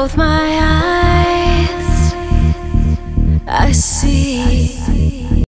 both my eyes. I see